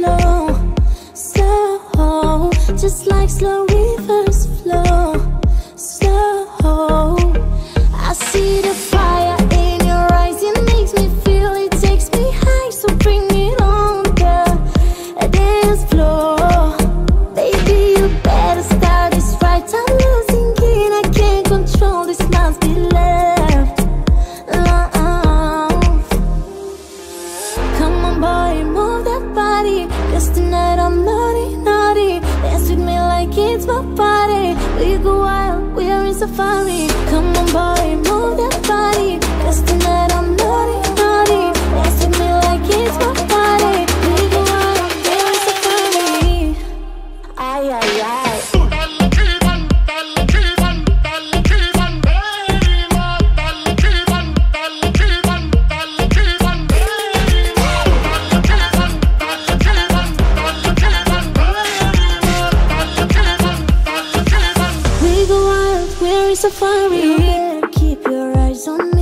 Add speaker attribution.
Speaker 1: slow, slow, just like slow reverse flow, slow. I see the Cause tonight I'm naughty, naughty. Dance with me like it's my party. We go wild, we are in safari. Come on boy, move that body. Cause tonight Where is Safari? You better keep your eyes on me.